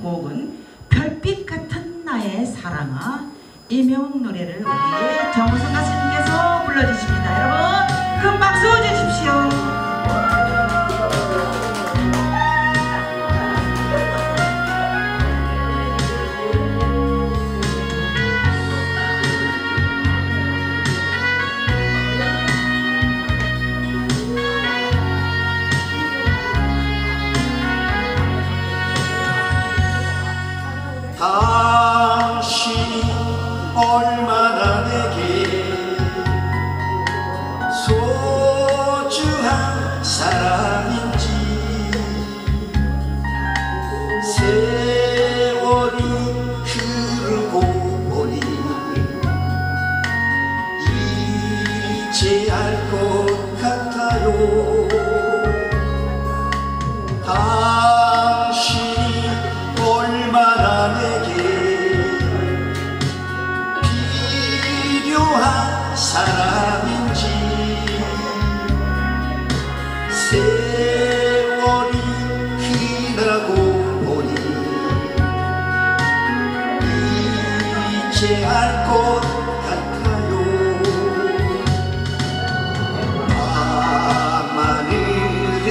곡은 별빛 같은 나의 사랑아 이명 노래를 우리 정우성 가수님께서 불러주십니다. 여러분 세월이 지나고 보니 이제 알 것 같아요. 밤하늘에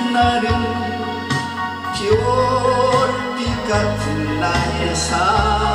빛나는 별빛 같은 나의 삶